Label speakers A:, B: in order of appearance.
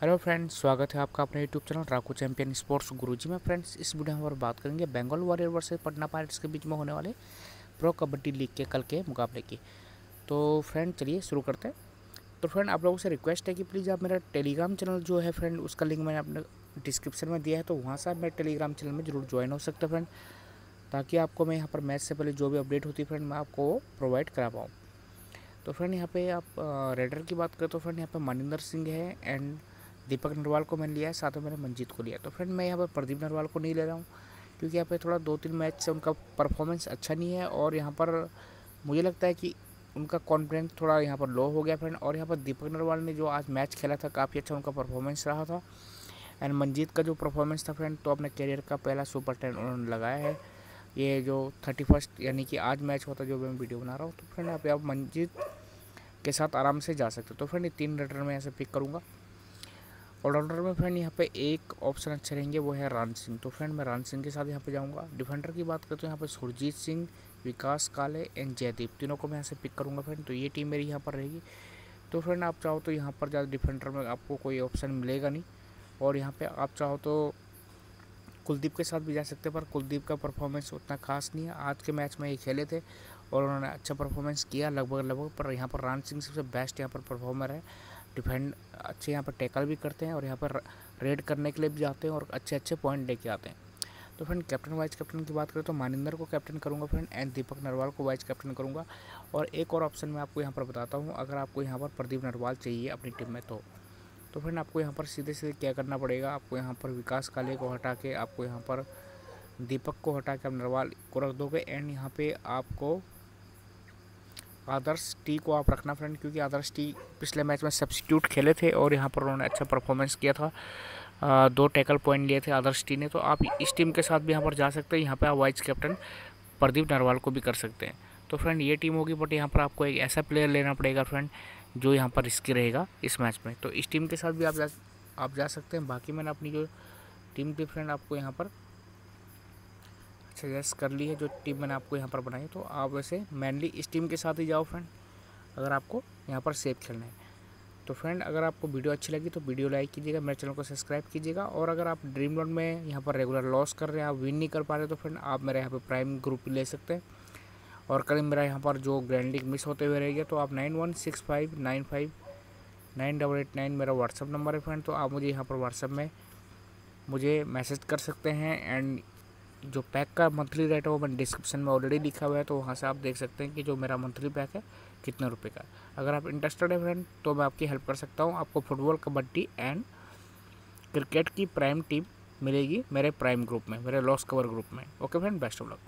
A: Hello friends, स्वागत है आपका अपने यूट्यूब चैनल राकू चैंपियन स्पोर्ट्स गुरुजी में। फ्रेंड्स, इस वीडियो में हम बात करेंगे Bengal warrior versus Patna pirates के बीच में होने वाले प्रो कबड्डी लीग के कल के मुकाबले की। तो फ्रेंड चलिए शुरू करते हैं। तो फ्रेंड आप लोगों से रिक्वेस्ट है कि प्लीज़ आप मेरा टेलीग्राम चैनल जो है फ्रेंड उसका लिंक मैंने अपने डिस्क्रिप्शन में दिया है तो वहाँ से आप मेरे टेलीग्राम चैनल में ज़रूर ज्वाइन हो सकते हैं फ्रेंड ताकि आपको मैं यहाँ पर मैच से पहले जो भी अपडेट होती है फ्रेंड मैं आपको प्रोवाइड करा पाऊँ। तो फ्रेंड यहाँ पे आप रेडर की बात करें तो फ्रेंड यहाँ पे मनिंदर सिंह है एंड दीपक नरवाल को मैंने लिया है, साथ में मैंने मंजीत को लिया तो फ्रेंड मैं यहाँ पर प्रदीप नरवाल को नहीं ले रहा हूँ, क्योंकि यहाँ पर थोड़ा दो तीन मैच से उनका परफॉर्मेंस अच्छा नहीं है और यहाँ पर मुझे लगता है कि उनका कॉन्फिडेंस थोड़ा यहाँ पर लो हो गया फ्रेंड और यहाँ पर दीपक नरवाल ने जो आज मैच खेला था, काफ़ी अच्छा उनका परफॉर्मेंस रहा था। एंड मंजीत का जो परफॉर्मेंस था फ्रेंड तो अपने करियर का पहला सुपर टेन उन्होंने लगाया है। ये जो थर्टी फ़र्स्ट यानी कि आज मैच होता जो मैं वीडियो बना रहा हूँ तो फ्रेंड यहाँ आप मंजीत के साथ आराम से जा सकते हो। तो फ्रेंड ये तीन रेटर में से पिक करूँगा। ऑलराउंडर में फ्रेंड यहाँ पे एक ऑप्शन अच्छे रहेंगे, वो है रान सिंह। तो फ्रेंड मैं रान सिंह के साथ यहाँ पे जाऊँगा। डिफेंडर की बात करते तो यहाँ पे सुरजीत सिंह, विकास काले एंड जयदीप, तीनों को मैं यहाँ से पिक करूँगा फ्रेंड। तो ये टीम मेरी यहाँ पर रहेगी। तो फ्रेंड आप चाहो तो यहाँ पर ज़्यादा डिफेंडर में आपको कोई ऑप्शन मिलेगा नहीं। और यहाँ पर आप चाहो तो कुलदीप के साथ भी जा सकते हैं, पर कुलदीप का परफॉर्मेंस उतना खास नहीं है। आज के मैच में ये खेले थे और उन्होंने अच्छा परफॉर्मेंस किया लगभग लगभग पर यहाँ पर रान सिंह सबसे बेस्ट यहाँ पर परफॉर्मर है। डिफेंड, अच्छे यहाँ पर टैकल भी करते हैं और यहाँ पर रेड करने के लिए भी जाते हैं और अच्छे अच्छे पॉइंट लेके आते हैं। तो फ्रेंड, कैप्टन, वाइस कैप्टन की बात करें तो मानिंदर को कैप्टन करूँगा फ्रेंड एंड दीपक नरवाल को वाइस कैप्टन करूँगा। और एक और ऑप्शन मैं आपको यहाँ पर बताता हूँ, अगर आपको यहाँ पर प्रदीप नरवाल चाहिए अपनी टीम में तो। तो फ्रेंड, आपको यहाँ पर सीधे सीधे क्या करना पड़ेगा? आपको यहाँ पर विकास काले को हटा के, आपको यहाँ पर दीपक को हटा के आप नरवाल को रख दोगे एंड यहाँ पे आपको आदर्श टी को आप रखना फ्रेंड क्योंकि आदर्श टी पिछले मैच में सब्सिट्यूट खेले थे और यहाँ पर उन्होंने अच्छा परफॉर्मेंस किया था। आ, दो टैकल पॉइंट लिए थे आदर्श टी ने तो आप इस टीम के साथ भी यहाँ पर जा सकते हैं। यहाँ पर आप वाइस कैप्टन प्रदीप नरवाल को भी कर सकते हैं। तो फ्रेंड ये टीम होगी बट यहाँ पर आपको एक ऐसा प्लेयर लेना पड़ेगा फ्रेंड जो यहाँ पर रिस्की रहेगा इस मैच में। तो इस टीम के साथ भी आप जा आप जा सकते हैं। बाकी मैंने अपनी जो टीम थी फ्रेंड आपको यहाँ पर सजेस्ट कर ली है जो टीम मैंने आपको यहाँ पर बनाई तो आप वैसे मेनली इस टीम के साथ ही जाओ फ्रेंड अगर आपको यहाँ पर सेफ़ खेलना है। तो फ्रेंड अगर आपको वीडियो अच्छी लगी तो वीडियो लाइक कीजिएगा, मेरे चैनल को सब्सक्राइब कीजिएगा, और अगर आप ड्रीम लोन में यहाँ पर रेगुलर लॉस कर रहे हैं, आप विन नहीं कर पा रहे तो फ्रेंड आप मेरे यहाँ पर प्राइम ग्रुप ले सकते हैं। और कल मेरा यहाँ पर जो ग्रैंड लीग मिस होते हुए रहेगा तो आप nine one six five nine five nine double eight nine मेरा व्हाट्सअप नंबर है फ्रेंड तो आप मुझे यहाँ पर व्हाट्सअप में मुझे मैसेज कर सकते हैं एंड जो पैक का मंथली रेट है वो मैंने डिस्क्रिप्शन में ऑलरेडी लिखा हुआ है तो वहाँ से आप देख सकते हैं कि जो मेरा मंथली पैक है, कितने रुपए का अगर आप इंटरेस्टेड है फ्रेंड तो मैं आपकी हेल्प कर सकता हूँ। आपको फुटबॉल कबड्डी एंड क्रिकेट की प्राइम टीम मिलेगी मेरे प्राइम ग्रुप में, मेरे लॉस कवर ग्रुप में। Okay friend best of luck